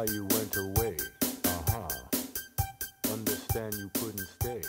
why you went away. Uh huh. Understand you couldn't stay.